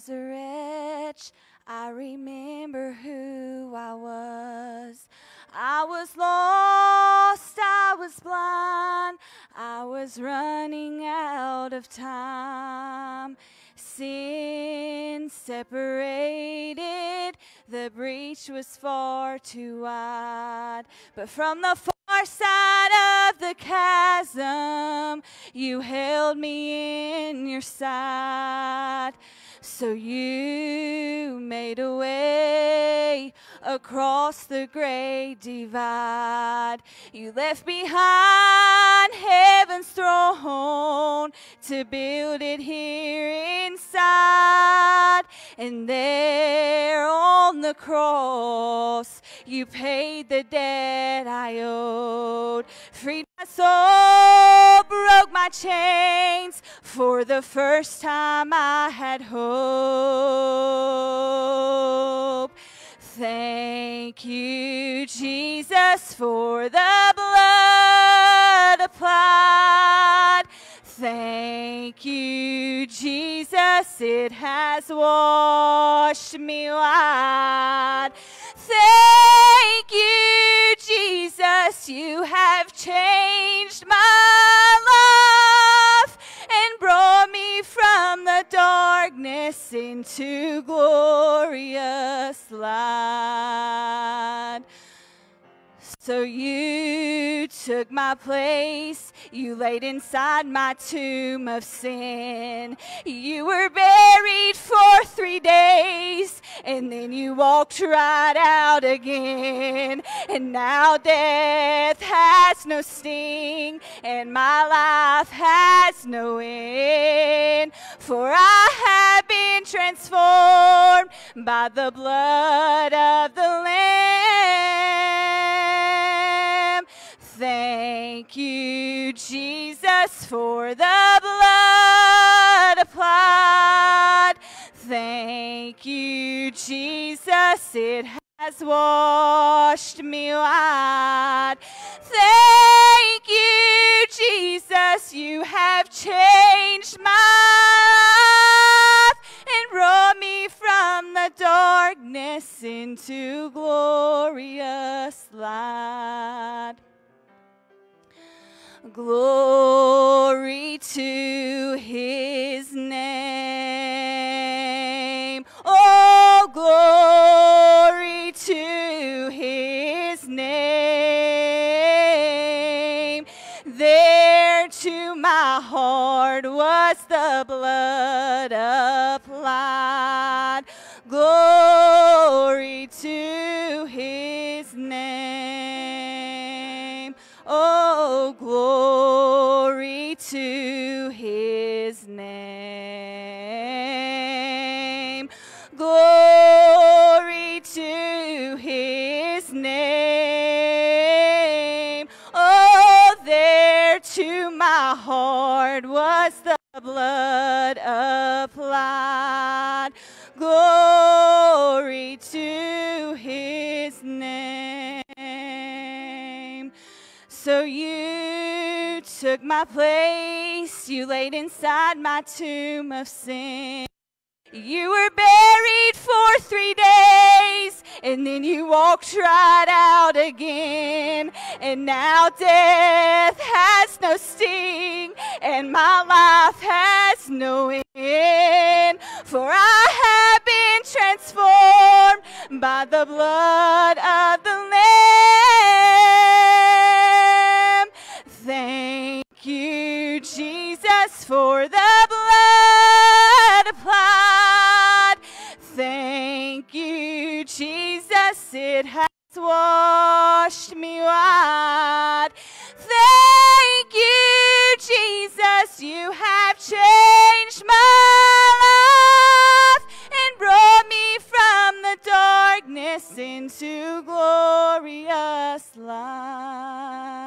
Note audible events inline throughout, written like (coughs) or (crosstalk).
was a wretch, I remember who I was. I was lost, I was blind, I was running out of time. Sin separated, the breach was far too wide. But from the far side of the chasm, you held me in your side. So you made a way across the great divide. You left behind heaven's throne to build it here inside. And there on the cross, you paid the debt I owed. Freed my soul, broke my chains. For the first time, I had hope. Thank you, Jesus, for the blood applied. Thank you, Jesus, it has washed me white. Thank you, Jesus, you have changed my life and brought me from the darkness into glorious light. So you took my place. You laid inside my tomb of sin. You were buried for three days, and then you walked right out again. And now death has no sting, and my life has no end. For I have been transformed by the blood of the Lamb. Thank you, Jesus, for the blood applied. Thank you, Jesus, it has washed me white. Thank you, Jesus, you have changed my life and brought me from the darkness into glorious light. Glory to his name. Oh, glory to his name. There to my heart was the blood applied. Glory to to his name. Glory to his name. Oh, there to my heart was the blood applied. Glory took my place, you laid inside my tomb of sin. You were buried for three days, and then you walked right out again. And now death has no sting, and my life has no end. For I have been transformed by the blood of the Lamb. For the blood applied. Thank you, Jesus, it has washed me white. Thank you, Jesus, you have changed my life and brought me from the darkness into glorious light.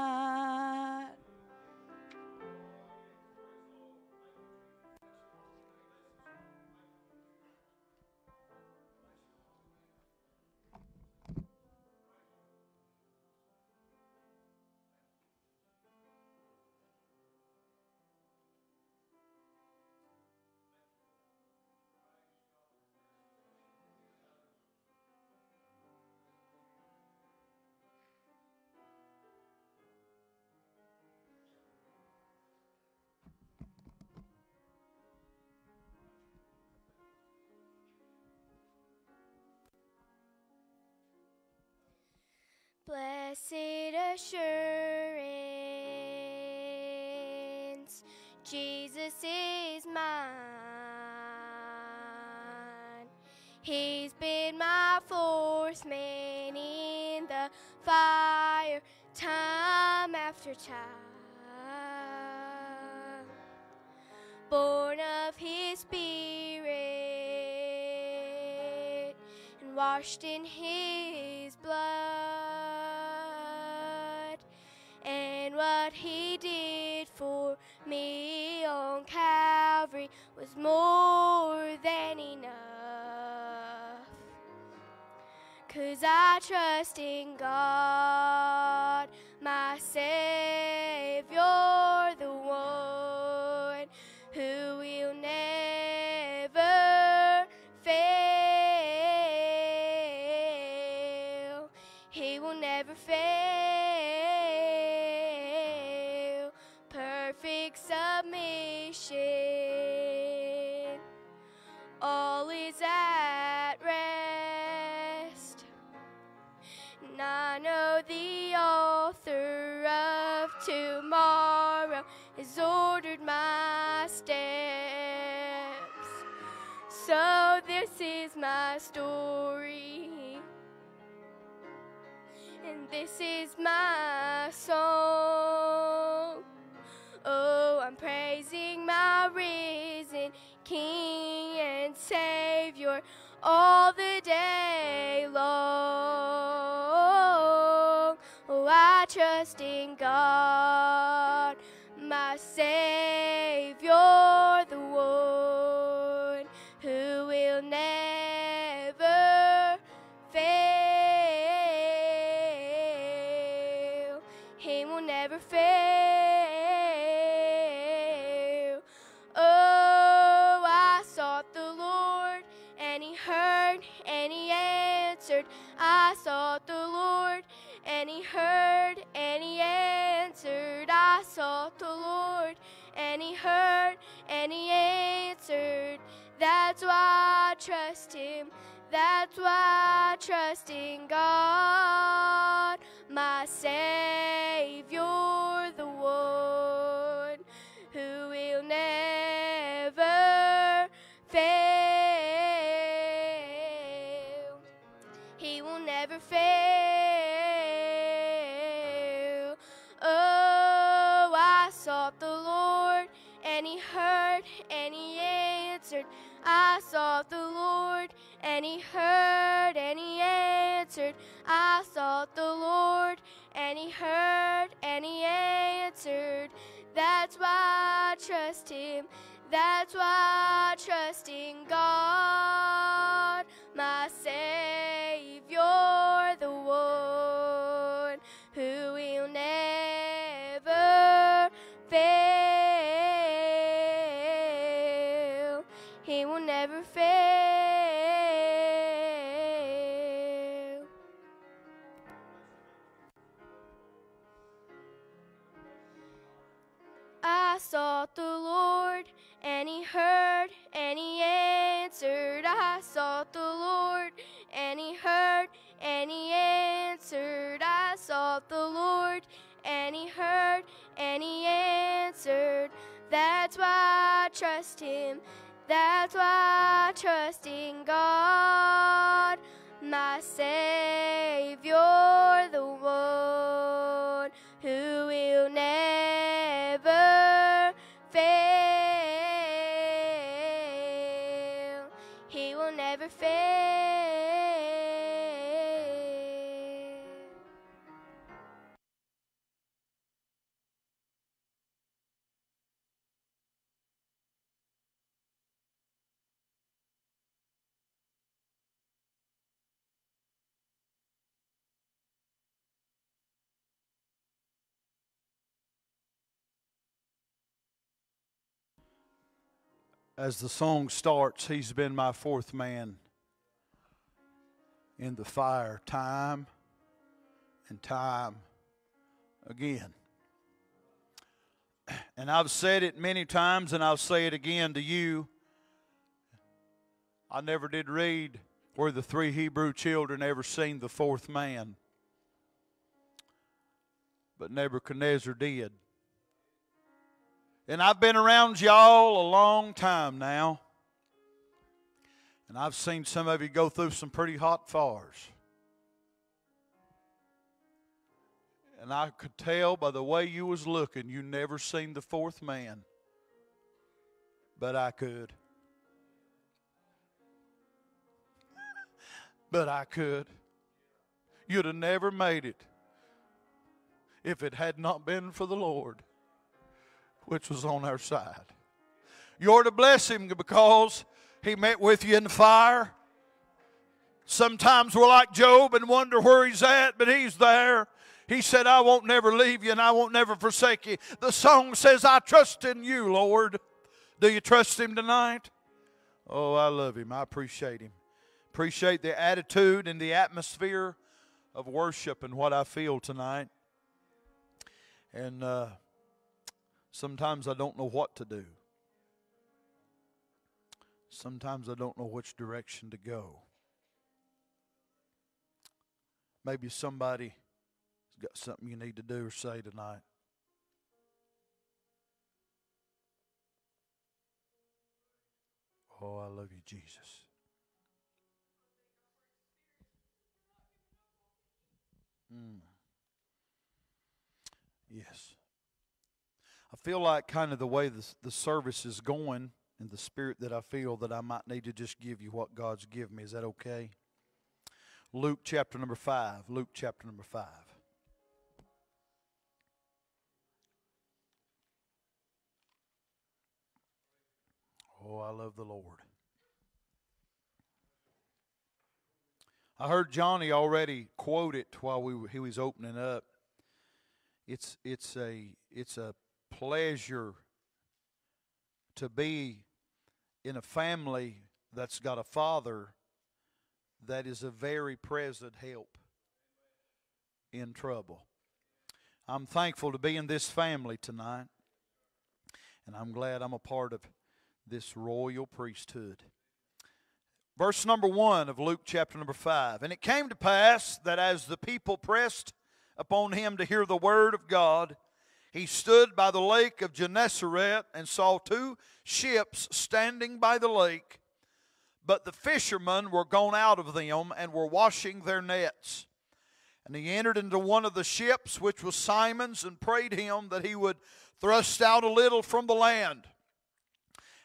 Blessed assurance, Jesus is mine. He's been my fourth man in the fire, time after time. Born of his spirit and washed in his More than enough. Cause I trust in God, all the day long. Oh, I trust in God, my Savior, the one who will never fail. He will never fail. That's why I trust Him. That's why I trust in God, and He heard, and He answered. I sought the Lord, and He heard, and He answered. That's why I trust Him. That's why I trust in God, trust Him. That's why I trust in God, my Savior, As the song starts, he's been my fourth man in the fire time and time again. And I've said it many times, and I'll say it again to you. I never did read where the three Hebrew children ever seen the fourth man. but Nebuchadnezzar did. And I've been around y'all a long time now. And I've seen some of you go through some pretty hot fires. And I could tell by the way you was looking, you never seen the fourth man. But I could. (laughs) but I could. You'd have never made it if it had not been for the Lord, which was on our side. You're to bless Him because He met with you in the fire. Sometimes we're like Job and wonder where He's at, but He's there. He said, I won't never leave you and I won't never forsake you. The song says, I trust in you, Lord. Do you trust Him tonight? Oh, I love Him. I appreciate Him. Appreciate the attitude and the atmosphere of worship and what I feel tonight. And uh, sometimes I don't know what to do. Sometimes I don't know which direction to go. Maybe somebody has got something you need to do or say tonight. Oh, I love you, Jesus. Mm. Yes. Feel like kind of the way the, the service is going and the spirit that I feel that I might need to just give you what God's given me. Is that okay? Luke chapter number 5. Luke chapter number 5. Oh, I love the Lord. I heard Johnny already quote it while we were, he was opening up. It's it's a it's a pleasure to be in a family that's got a father that is a very present help in trouble. I'm thankful to be in this family tonight, and I'm glad I'm a part of this royal priesthood. Verse number one of Luke chapter number five. And it came to pass that as the people pressed upon him to hear the word of God, he stood by the lake of Gennesaret and saw two ships standing by the lake. But the fishermen were gone out of them and were washing their nets. And he entered into one of the ships, which was Simon's, and prayed him that he would thrust out a little from the land.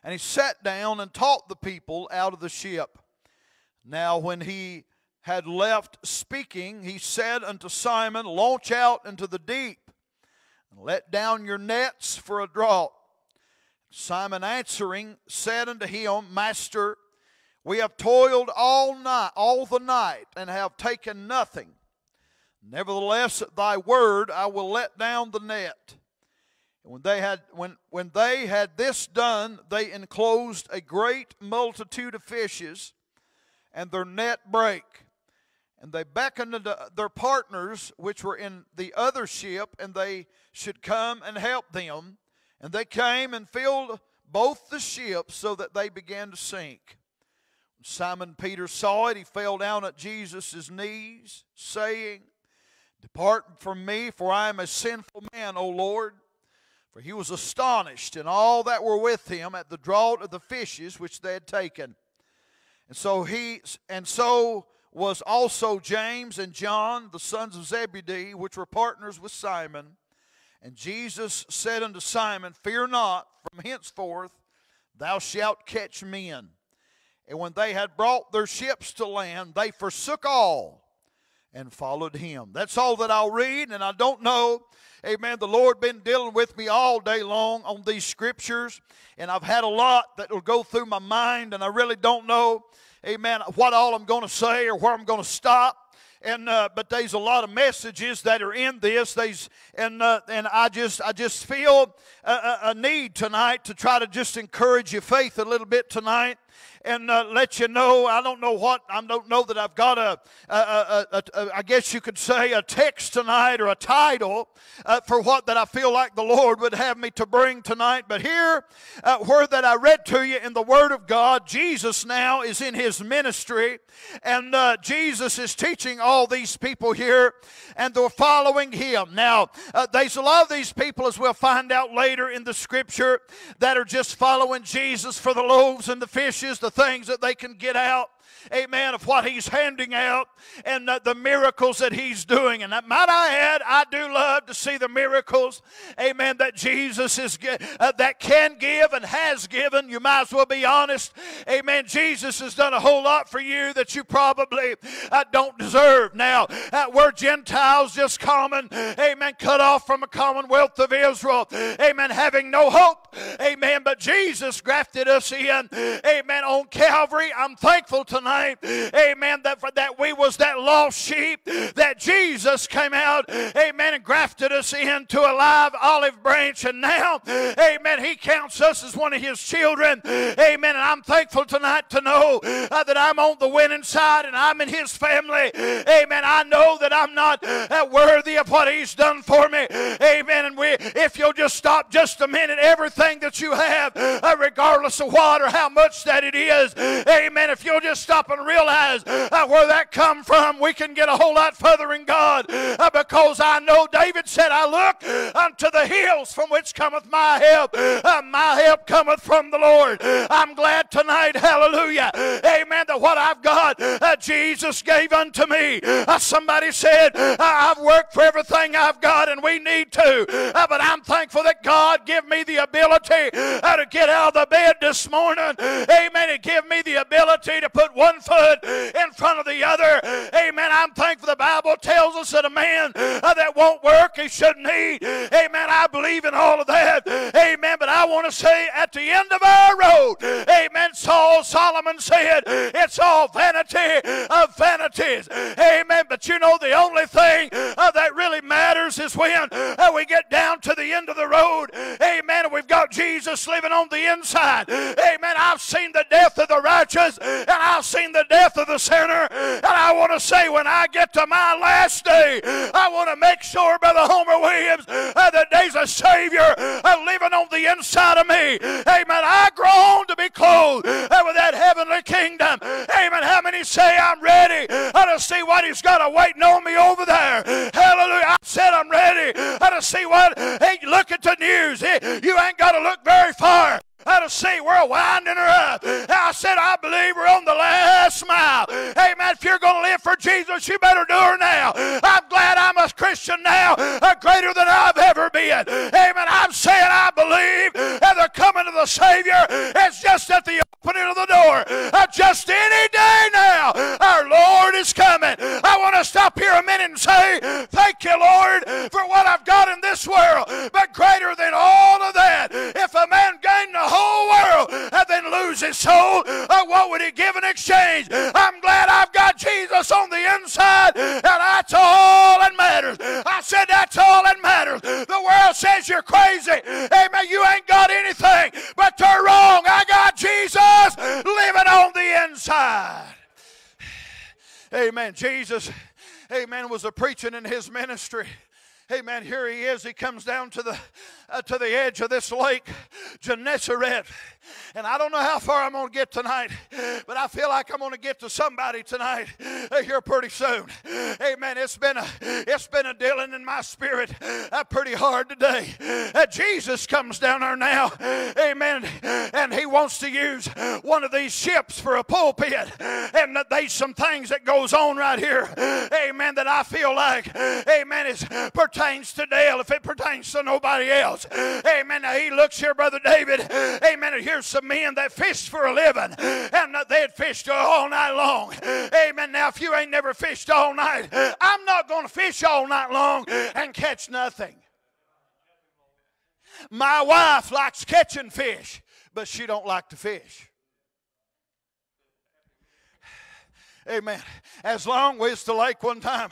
And he sat down and taught the people out of the ship. Now, when he had left speaking, he said unto Simon, Launch out into the deep, and let down your nets for a draught. Simon answering said unto him, Master, we have toiled all night, all the night, and have taken nothing. Nevertheless, at thy word I will let down the net. And When they had when when they had this done, they enclosed a great multitude of fishes, and their net brake. And they beckoned to their partners which were in the other ship, and they should come and help them. And they came and filled both the ships so that they began to sink. When Simon Peter saw it, he fell down at Jesus' knees, saying, Depart from me, for I am a sinful man, O Lord. For he was astonished, and all that were with him at the draught of the fishes which they had taken. And so he and so was also James and John, the sons of Zebedee, which were partners with Simon. And Jesus said unto Simon, Fear not, from henceforth thou shalt catch men. And when they had brought their ships to land, they forsook all and followed him. That's all that I'll read, and I don't know. Amen. The Lord been dealing with me all day long on these scriptures, and I've had a lot that will go through my mind, and I really don't know, amen, what all I'm going to say or where I'm going to stop. And uh, but there's a lot of messages that are in this. There's and uh, and I just I just feel a, a need tonight to try to just encourage your faith a little bit tonight. And uh, let you know. I don't know what, I don't know that I've got a, I guess you could say, a text tonight or a title uh, for what that I feel like the Lord would have me to bring tonight. But here, uh, where that I read to you in the Word of God, Jesus now is in his ministry, and uh, Jesus is teaching all these people here, and they're following him. Now, uh, there's a lot of these people, as we'll find out later in the Scripture, that are just following Jesus for the loaves and the fishes, the things that they can get out amen, of what he's handing out and the, the miracles that he's doing. And that, might I add, I do love to see the miracles, amen, that Jesus is uh, that can give and has given. You might as well be honest, amen. Jesus has done a whole lot for you that you probably uh, don't deserve. Now, uh, we're Gentiles, just common, amen, cut off from a commonwealth of Israel, amen, having no hope, amen. But Jesus grafted us in, amen, on Calvary. I'm thankful tonight tonight, amen, that, for, that we was that lost sheep, that Jesus came out, amen, and grafted us into a live olive branch. And now, amen, he counts us as one of his children. Amen. And I'm thankful tonight to know uh, that I'm on the winning side and I'm in his family. Amen. I know that I'm not uh, worthy of what he's done for me. Amen. And we, if you'll just stop just a minute, everything that you have, uh, regardless of what or how much that it is, amen. If you'll just stop and realize uh, where that come from, we can get a whole lot further in God. Uh, because I know David said, I look unto the hills from which cometh my help. Uh, my help cometh from the Lord. I'm glad tonight, hallelujah, amen, that what I've got, uh, Jesus gave unto me. Uh, somebody said, I've worked for everything I've got, and we need to. Uh, but I'm thankful that God give me the ability to get out of the bed this morning. Amen. To give me the ability to put one foot in front of the other. Amen. I'm thankful the Bible tells us that a man uh, that won't work, he shouldn't eat. Amen. I believe in all of that. Amen. But I want to say at the end of our road, amen, Saul Solomon said, it's all vanity of vanities. Amen. But you know, the only thing uh, that really matters is when uh, we get down to the end of the road. Amen. And we've got Jesus living on the inside. Amen. I've seen the death of the righteous, and I've seen the death of the sinner. And I want to say, when I get to my last day, I want to make sure, Brother Homer Williams, uh, that there's a Savior uh, living on the inside of me. Amen. I groan to be clothed uh, with that heavenly kingdom. Amen. How many say I'm ready uh, to see what He's got waiting on me over there? Hallelujah. I said I'm ready uh, to see what. Hey, look at the news. You ain't got to look very far to see we're winding her up. I said, I believe we're on the last mile. Amen. If you're going to live for Jesus, you better do her now. I'm glad I'm a Christian now, uh, greater than I've ever been. Amen. I'm saying I believe that the coming of the Savior is just at the opening of the door. Uh, just any day now, our Lord is coming. I want to stop here a minute and say, Thank you, Lord, for what I've got in this world. But greater than all of that, if a man the whole world and then lose his soul, uh, what would he give in exchange? I'm glad I've got Jesus on the inside, and that's all that matters. I said that's all that matters. The world says you're crazy. Amen. You ain't got anything, but they're wrong. I got Jesus living on the inside. (sighs) Amen. Jesus, amen, was a preaching in his ministry. Amen. Here he is. He comes down to the uh, to the edge of this lake, Gennesaret. And I don't know how far I'm going to get tonight, but I feel like I'm going to get to somebody tonight here pretty soon. Amen. It's been a it's been a dealing in my spirit uh, pretty hard today. Uh, Jesus comes down there now. Amen. And he wants to use one of these ships for a pulpit. And there's some things that goes on right here. Amen. That I feel like, amen, it pertains to Dale if it pertains to nobody else else. Amen. Now he looks here, Brother David. Amen. And here's some men that fished for a living. And they had fished all night long. Amen. Now, if you ain't never fished all night, I'm not going to fish all night long and catch nothing. My wife likes catching fish, but she don't like to fish. Amen. As long was to lake one time,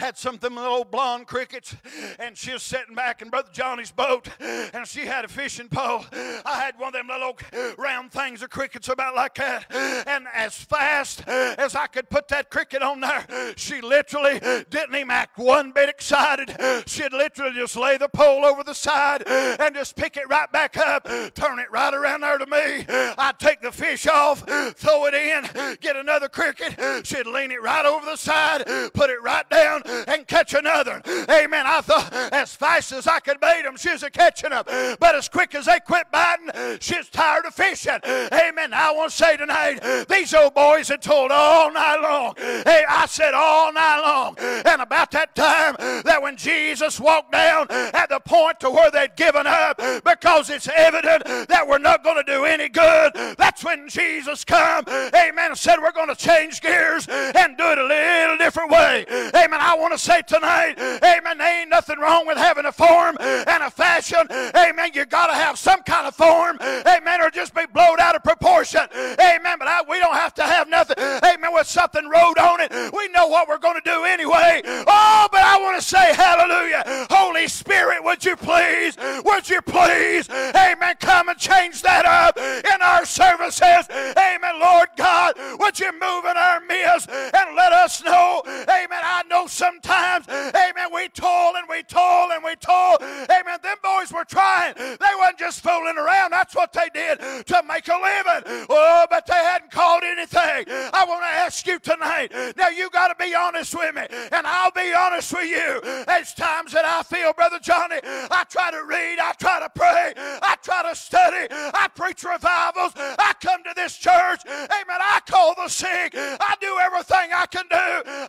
had some of them little blonde crickets, and she was sitting back in Brother Johnny's boat, and she had a fishing pole. I had one of them little round things of crickets about like that, and as fast as I could put that cricket on there, she literally didn't even act one bit excited. She'd literally just lay the pole over the side and just pick it right back up, turn it right around there to me. I'd take the fish off, throw it in, get another cricket. She'd lean it right over the side, put it right down, and catch another. Amen. I thought as fast as I could bait them, she was a catching them. But as quick as they quit biting, she's tired of fishing. Amen. I want to say tonight, these old boys had told all night long. Hey, I said all night long. And about that time that when Jesus walked down at the point to where they'd given up because it's evident that we're not going to do any good, that's when Jesus come. Amen. Said we're going to change gears and do it a little different way. Amen. I want to say tonight, amen, there ain't nothing wrong with having a form and a fashion. Amen. You got to have some kind of form. Amen. Or just be blown out of proportion. Amen. But I, we don't have to have nothing. Amen. With something wrote on it. We know what we're going to do anyway. Oh, but I want to say hallelujah. Holy Spirit, would you please, would you please, amen, come and change that up in our services. Amen. Lord God, would you move in our midst and let us know, amen. I know sometimes, amen, we toil and we toil and we toil. Amen. Them boys were trying. They wasn't just fooling around. That's what they did to make a living. Oh, but they hadn't caught anything. I want to ask you tonight. Now you got to be honest with me, and I'll be honest with you. There's times that I feel, Brother Johnny, I try to read, I try to pray, I try to study, I preach revivals, I come to this church, amen. I call the sick, I do everything I can do.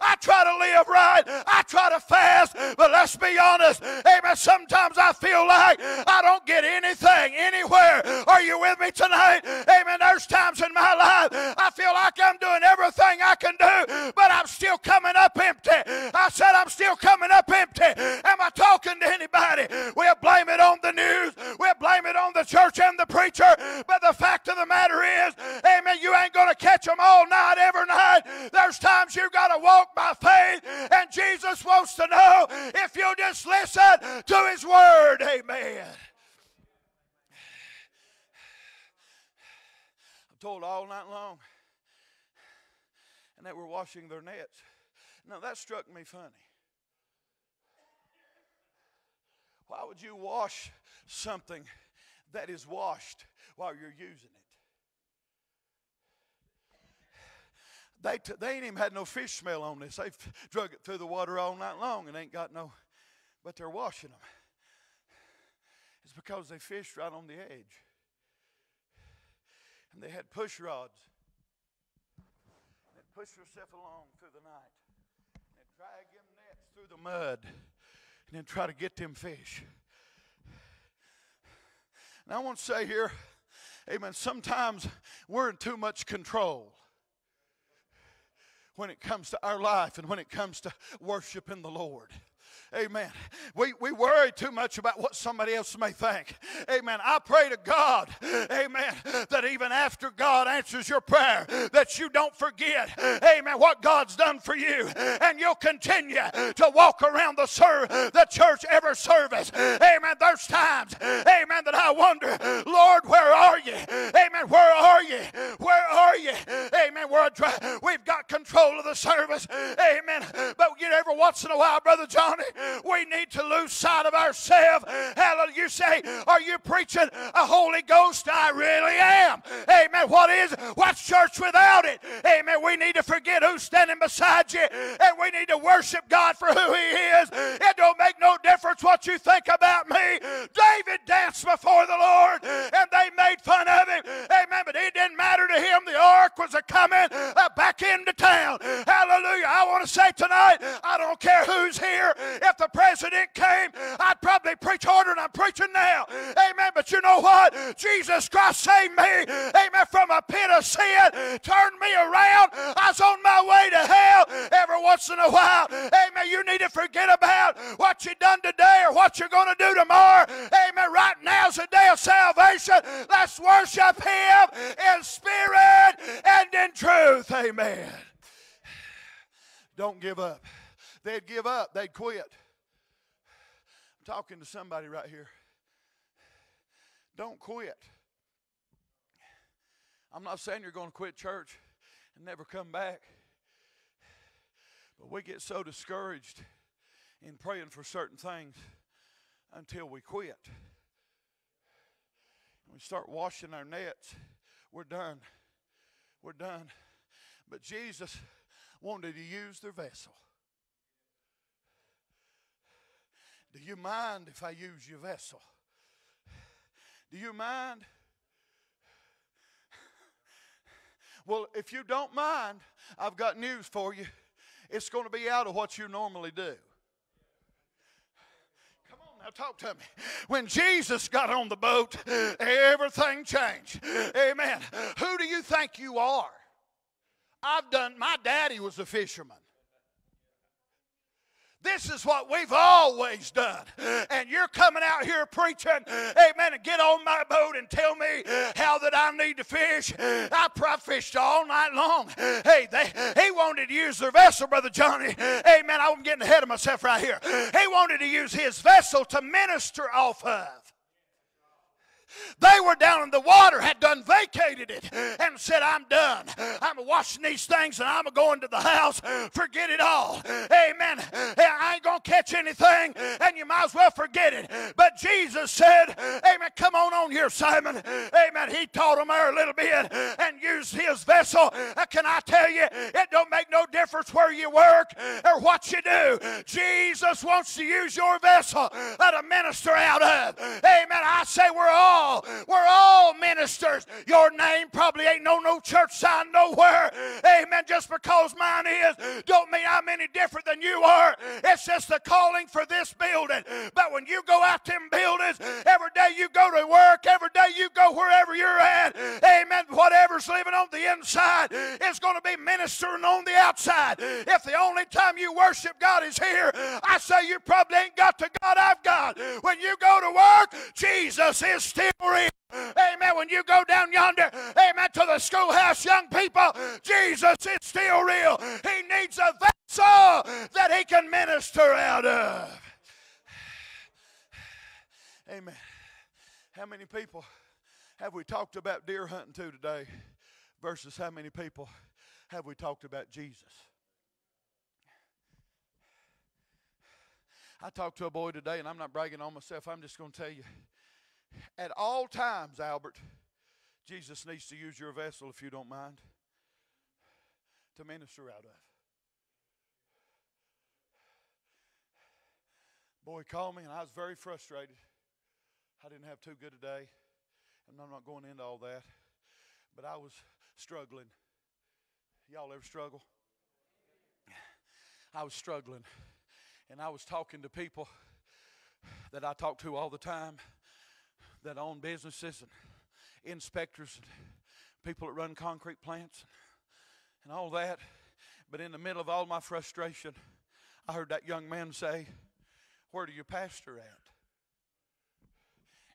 I try to live right, I try to fast, but let's be honest, amen. Sometimes I feel like I don't get anything anywhere. Are you with me tonight? Amen. There's times in my life I feel like I'm doing everything I can do, but I'm still coming up empty. I said I'm still coming up empty. Am I talking to anybody? We'll blame it on the news. Blame it on the church and the preacher. But the fact of the matter is, amen, you ain't going to catch them all night, every night. There's times you've got to walk by faith, and Jesus wants to know if you'll just listen to his word. Amen. I'm told all night long, and they were washing their nets. Now that struck me funny. Why would you wash something that is washed while you're using it? They, t- they ain't even had no fish smell on this. They've drug it through the water all night long and ain't got no, but they're washing them. It's because they fished right on the edge. And they had push rods. They'd push yourself along through the night. And drag them nets through the mud. And then try to get them fish. And I want to say here, amen, sometimes we're in too much control when it comes to our life and when it comes to worshiping the Lord. Amen. We, we worry too much about what somebody else may think. Amen. I pray to God, amen, that even after God answers your prayer, that you don't forget, amen, what God's done for you. And you'll continue to walk around the, ser- the church every service. Amen. There's times, amen, that I wonder, Lord, where are you? Amen. Where are you? Where are you? Amen. We're dry- we've got control of the service. Amen. But you know, every once in a while, Brother Johnny, we need to lose sight of ourselves. Hallelujah. You say, Are you preaching a Holy Ghost? I really am. Amen. What is what's church without it? Amen. We need to forget who's standing beside you, and we need to worship God for who He is. It don't make no difference what you think about me. David danced before the Lord, and they made fun of him. Amen. But it didn't matter to him. The ark was a coming uh, back into town. Hallelujah. I want to say tonight, I don't care who's here. If the president came, I'd probably preach harder than I'm preaching now. Amen. But you know what? Jesus Christ saved me. Amen. From a pit of sin, turned me around. I was on my way to hell. Every once in a while, amen. You need to forget about what you done today or what you're going to do tomorrow. Amen. Right now's the day of salvation. Let's worship Him in spirit and in truth. Amen. (sighs) Don't give up. They'd give up, they'd quit. I'm talking to somebody right here. Don't quit. I'm not saying you're going to quit church and never come back. But we get so discouraged in praying for certain things until we quit. We start washing our nets. We're done. We're done. But Jesus wanted to use their vessel. Do you mind if I use your vessel? Do you mind? Well, if you don't mind, I've got news for you. It's going to be out of what you normally do. Come on now, talk to me. When Jesus got on the boat, everything changed. Amen. Who do you think you are? I've done, my daddy was a fisherman. This is what we've always done. And you're coming out here preaching, amen, and get on my boat and tell me how that I need to fish. I fished all night long. Hey, they, he wanted to use their vessel, Brother Johnny. Amen. I'm getting ahead of myself right here. He wanted to use his vessel to minister off of. They were down in the water, had done vacated it, and said, I'm done. I'm washing these things and I'm going to the house. Forget it all. Amen. I ain't going to catch anything, and you might as well forget it. But Jesus said, Amen. Come on on here, Simon. Amen. He taught them there a little bit and used his vessel. Uh, can I tell you, it don't make no difference where you work or what you do. Jesus wants to use your vessel to minister out of. Amen. I say we're all all, we're all ministers. Your name probably ain't no no church sign nowhere. Amen. Just because mine is, don't mean I'm any different than you are. It's just the calling for this building. But when you go out to them buildings, every day you go to work, every day you go wherever you're at, amen. Whatever's living on the inside is going to be ministering on the outside. If the only time you worship God is here, I say you probably ain't got the God I've got. When you go to work, Jesus is still Amen. When you go down yonder, amen, to the schoolhouse, young people, Jesus is still real. He needs a vessel that he can minister out of. Amen. How many people have we talked about deer hunting to today versus how many people have we talked about Jesus? I talked to a boy today, and I'm not bragging on myself. I'm just going to tell you at all times, Albert, Jesus needs to use your vessel, if you don't mind, to minister out of. Boy called me, and I was very frustrated. I didn't have too good a day, and I'm not going into all that, but I was struggling. Y'all ever struggle? I was struggling, and I was talking to people that I talk to all the time that own businesses and inspectors and people that run concrete plants and all that. But in the middle of all my frustration, I heard that young man say, Where do your pastor at?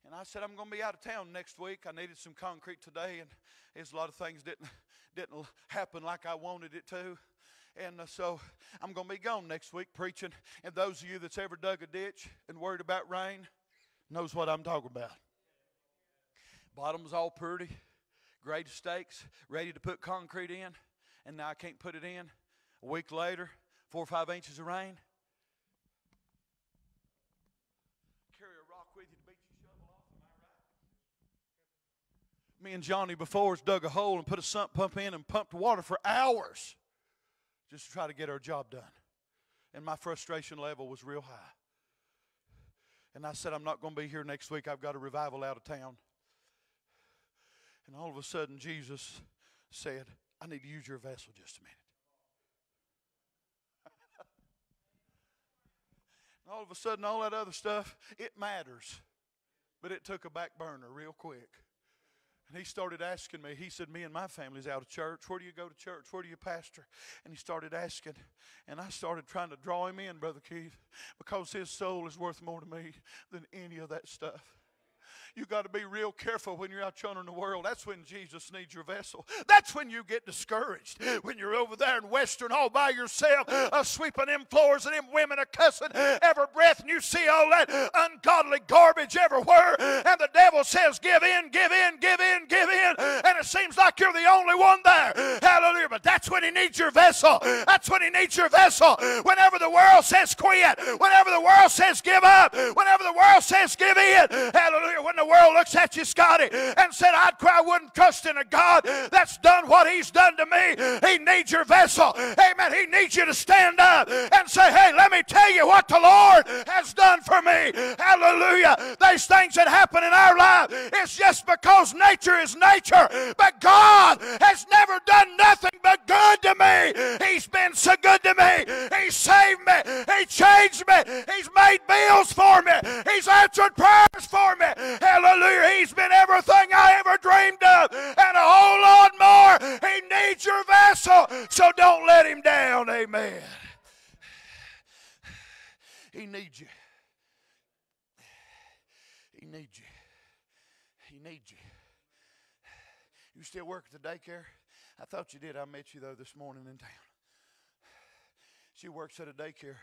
And I said, I'm going to be out of town next week. I needed some concrete today, and there's a lot of things didn't didn't happen like I wanted it to. And uh, so I'm going to be gone next week preaching. And those of you that's ever dug a ditch and worried about rain knows what I'm talking about. Bottom's all pretty, great stakes, ready to put concrete in, and now I can't put it in. A week later, four or five inches of rain. Carry a rock with you to beat your shovel off, right? Me and Johnny before us dug a hole and put a sump pump in and pumped water for hours just to try to get our job done. And my frustration level was real high. And I said, I'm not going to be here next week. I've got a revival out of town. And all of a sudden, Jesus said, I need to use your vessel just a minute. and all of a sudden, all that other stuff, it matters. But it took a back burner real quick. And he started asking me, he said, Me and my family's out of church. Where do you go to church? Where do you pastor? And he started asking. And I started trying to draw him in, Brother Keith, because his soul is worth more to me than any of that stuff. You got to be real careful when you're out yonder in the world. That's when Jesus needs your vessel. That's when you get discouraged. When you're over there in Western all by yourself, uh, sweeping them floors and them women are cussing every breath, and you see all that ungodly garbage everywhere, and the devil says, Give in, give in, give in, give in, and it seems like you're the only one there. Hallelujah. But that's when he needs your vessel. That's when he needs your vessel. Whenever the world says quit, whenever the world says give up, whenever the world says give in, hallelujah. When the world looks at you, Scotty, and said, I'd cry, I wouldn't trust in a God that's done what he's done to me. He needs your vessel. Amen. He needs you to stand up and say, Hey, let me tell you what the Lord has done for me. Hallelujah. These things that happen in our life, it's just because nature is nature. But God has never done nothing but good to me. He's been so good to me. He saved me. He changed me. He's made bills for me. He's answered prayers for me. Hallelujah. He's been everything I ever dreamed of and a whole lot more. He needs your vessel. So don't let him down. Amen. He needs you. He needs you. He needs you. You still work at the daycare? I thought you did. I met you though this morning in town. She works at a daycare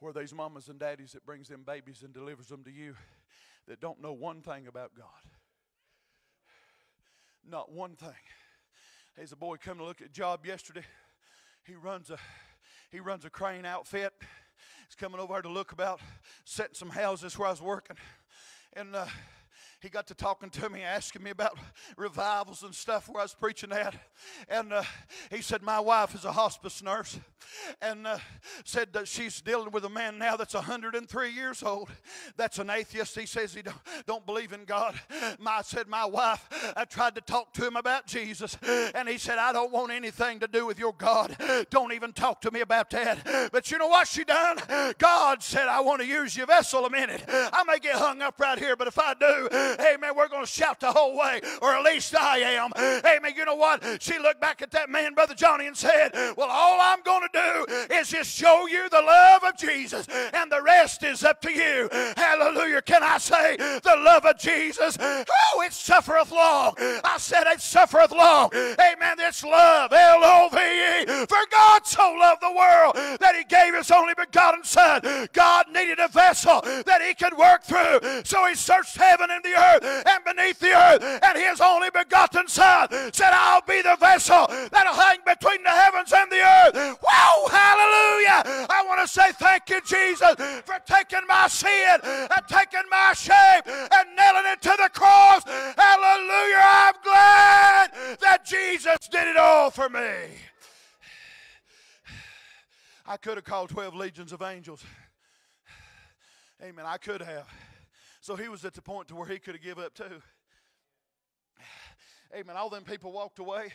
where these mamas and daddies that brings them babies and delivers them to you that don't know one thing about God. Not one thing. There's a boy coming to look at job yesterday. He runs a he runs a crane outfit. He's coming over to look about setting some houses where I was working. And uh, he got to talking to me, asking me about revivals and stuff where I was preaching at. And uh, he said, My wife is a hospice nurse and uh, said that she's dealing with a man now that's 103 years old. That's an atheist. He says he don't, don't believe in God. My said, My wife, I tried to talk to him about Jesus, and he said, I don't want anything to do with your God. Don't even talk to me about that. But you know what she done? God said, I want to use your vessel a minute. I may get hung up right here, but if I do, Amen. We're going to shout the whole way, or at least I am. Amen. You know what? She looked back at that man, Brother Johnny, and said, Well, all I'm going to do is just show you the love of Jesus, and the rest is up to you. Hallelujah. Can I say the love of Jesus? Oh, it suffereth long. I said it suffereth long. Amen. This love, L O V E. For God so loved the world that he gave his only begotten Son. God needed a vessel that he could work through. So he searched heaven and the earth and beneath the earth, and his only begotten Son said, I'll be the vessel that'll hang between the heavens and the earth. Whoa, hallelujah. I want to say thank you, Jesus, for taking my sin and taking my shame and nailing it to the cross. Hallelujah. I'm glad that Jesus did it all for me. I could have called 12 legions of angels. Amen. I could have. So he was at the point to where he could have give up too. (sighs) Amen. All them people walked away,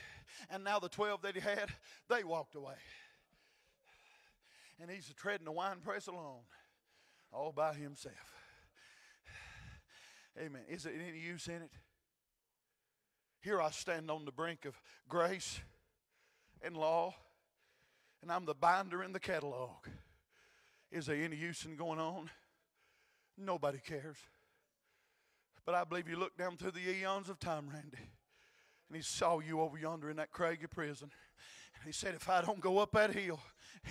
and now the 12 that he had, they walked away. And he's treading the wine press alone, all by himself. (sighs) Amen. Is there any use in it? Here I stand on the brink of grace and law, and I'm the binder in the catalog. Is there any use in going on? Nobody cares. But I believe you look down through the eons of time, Randy, and he saw you over yonder in that Craggy prison. And he said, If I don't go up that hill,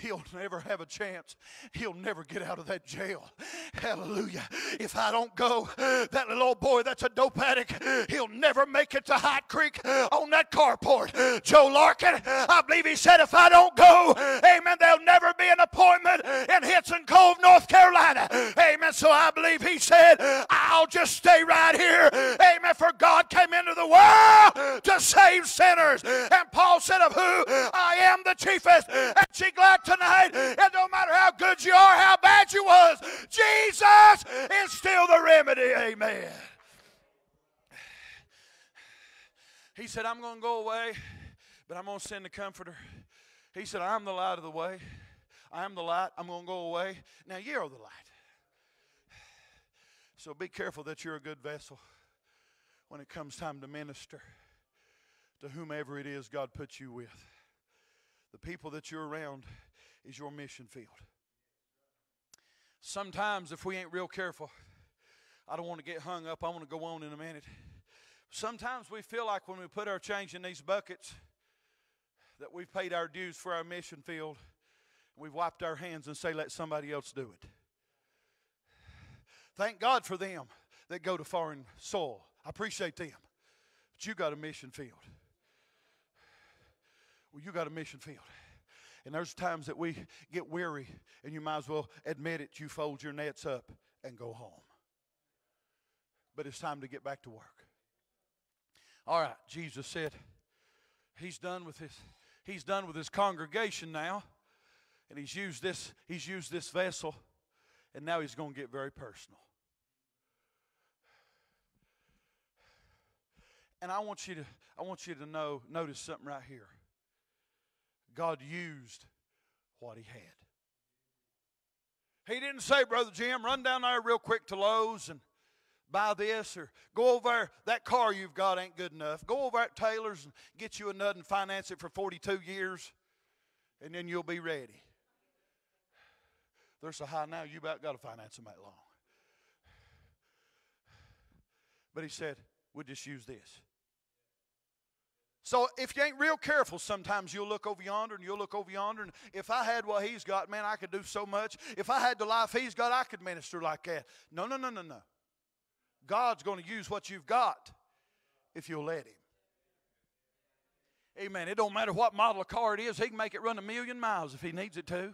he'll never have a chance. He'll never get out of that jail. Hallelujah. If I don't go, that little old boy that's a dope addict, he'll never make it to Hot Creek on that carport. Joe Larkin, I believe he said, if I don't go, amen, they'll never appointment in Hinson Cove, North Carolina. Amen. So I believe he said, I'll just stay right here. Amen. For God came into the world to save sinners. And Paul said, Of who I am the chiefest. And she glad tonight, it don't matter how good you are, how bad you was, Jesus is still the remedy. Amen. He said, I'm going to go away, but I'm going to send the comforter. He said, I'm the light of the way. I am the light. I'm going to go away. Now you're the light. So be careful that you're a good vessel when it comes time to minister to whomever it is God puts you with. The people that you're around is your mission field. Sometimes, if we ain't real careful, I don't want to get hung up. I want to go on in a minute. Sometimes we feel like when we put our change in these buckets that we've paid our dues for our mission field. We've wiped our hands and say, let somebody else do it. Thank God for them that go to foreign soil. I appreciate them. But you got a mission field. Well, you got a mission field. And there's times that we get weary, and you might as well admit it. You fold your nets up and go home. But it's time to get back to work. All right, Jesus said, He's done with his, he's done with his congregation now. And he's used this, he's used this vessel, and now he's going to get very personal. And I want you to, I want you to know, notice something right here. God used what he had. He didn't say, Brother Jim, run down there real quick to Lowe's and buy this or go over there. That car you've got ain't good enough. Go over at Taylor's and get you a nut and finance it for 42 years, and then you'll be ready. They're so high now, you about got to finance them that long. But he said, we'll just use this. So if you ain't real careful, sometimes you'll look over yonder and you'll look over yonder. And if I had what he's got, man, I could do so much. If I had the life he's got, I could minister like that. No, no, no, no, no. God's going to use what you've got if you'll let him. Amen. It don't matter what model of car it is, he can make it run a million miles if he needs it to.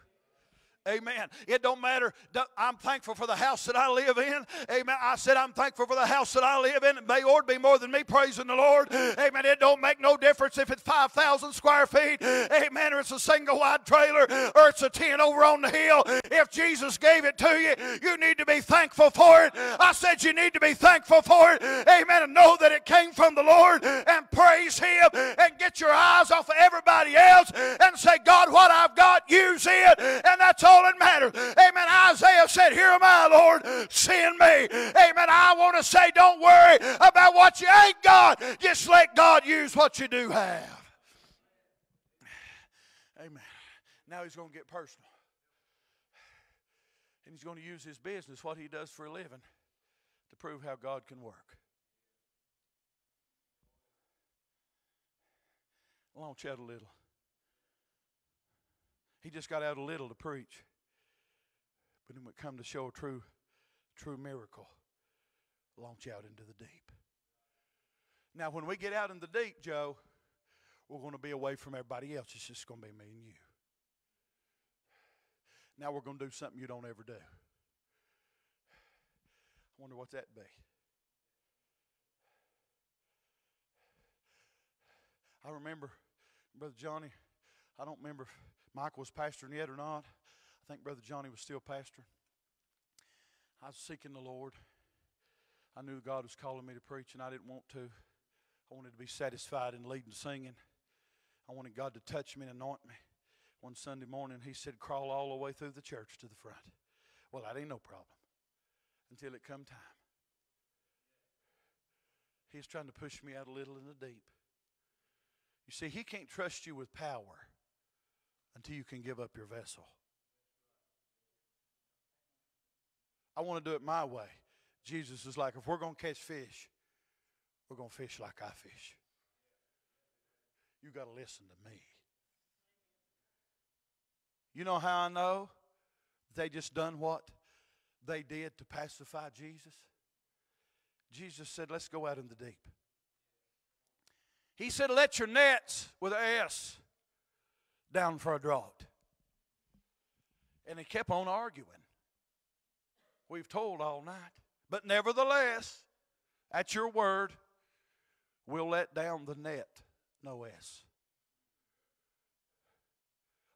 Amen. It don't matter. I'm thankful for the house that I live in. Amen. I said I'm thankful for the house that I live in. May or be more than me praising the Lord. Amen. It don't make no difference if it's 5,000 square feet. Amen. Or it's a single wide trailer or it's a 10 over on the hill. If Jesus gave it to you, you need to be thankful for it. I said you need to be thankful for it. Amen. And know that it came from the Lord and praise Him and get your eyes off of everybody else and say, God, what I've got, use it. And that's all all that matters. Amen. Isaiah said, Here am I, Lord, send me. Amen. I want to say, don't worry about what you ain't got. Just let God use what you do have. Amen. Now he's going to get personal. And he's going to use his business, what he does for a living, to prove how God can work. Launch out a little. He just got out a little to preach. But when it come to show a true, true miracle, launch out into the deep. Now, when we get out in the deep, Joe, we're going to be away from everybody else. It's just going to be me and you. Now we're going to do something you don't ever do. I wonder what that be. I remember, Brother Johnny, I don't remember if Michael was pastoring yet or not. I think Brother Johnny was still pastoring. I was seeking the Lord. I knew God was calling me to preach, and I didn't want to. I wanted to be satisfied in leading singing. I wanted God to touch me and anoint me. One Sunday morning, he said, crawl all the way through the church to the front. Well, that ain't no problem until it come time. He's trying to push me out a little in the deep. You see, he can't trust you with power until you can give up your vessel. I want to do it my way. Jesus is like, if we're going to catch fish, we're going to fish like I fish. You got to listen to me. You know how I know they just done what they did to pacify Jesus? Jesus said, Let's go out in the deep. He said, Let your nets with an S down for a draught. And they kept on arguing. We've told all night. But nevertheless, at your word, we'll let down the net, no S.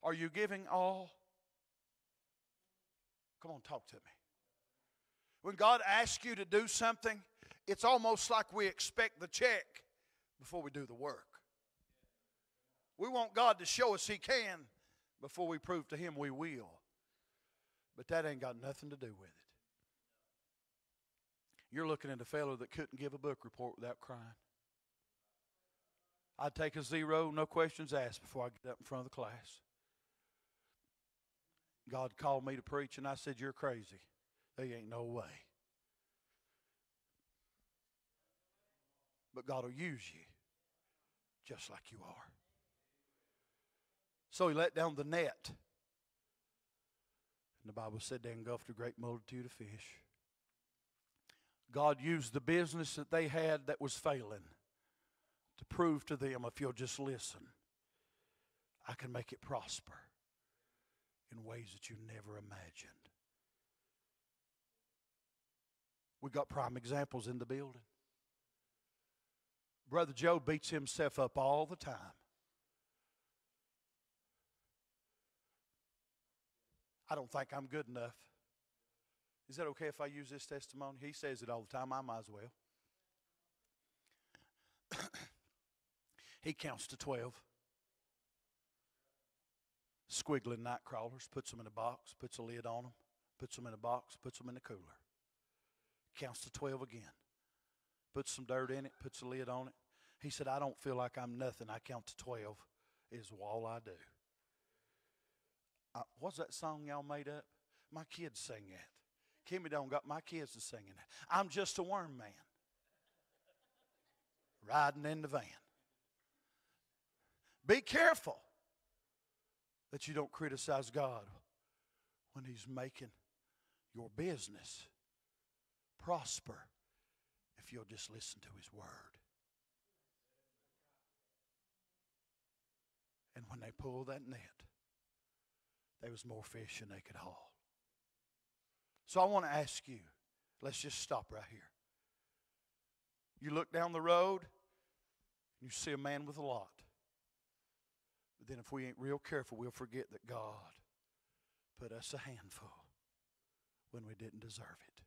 Are you giving all? Come on, talk to me. When God asks you to do something, it's almost like we expect the check before we do the work. We want God to show us He can before we prove to Him we will. But that ain't got nothing to do with it. You're looking at a fellow that couldn't give a book report without crying. I'd take a zero, no questions asked, before I get up in front of the class. God called me to preach, and I said, You're crazy. There ain't no way. But God will use you just like you are. So he let down the net. And the Bible said they engulfed a great multitude of fish. God used the business that they had that was failing to prove to them if you'll just listen, I can make it prosper in ways that you never imagined. We got prime examples in the building. Brother Joe beats himself up all the time. I don't think I'm good enough. Is that okay if I use this testimony? He says it all the time. I might as well. (coughs) he counts to 12. Squiggling night crawlers, puts them in a box, puts a lid on them, puts them in a box, puts them in the cooler. Counts to 12 again. Puts some dirt in it, puts a lid on it. He said, I don't feel like I'm nothing. I count to 12 is all I do. Uh, what's that song y'all made up? My kids sing that. Kimmy don't got my kids to singing that. I'm just a worm man. Riding in the van. Be careful that you don't criticize God when He's making your business prosper if you'll just listen to His Word. And when they pulled that net, there was more fish than they could haul. So I want to ask you, let's just stop right here. You look down the road, you see a man with a lot. But then if we ain't real careful, we'll forget that God put us a handful when we didn't deserve it.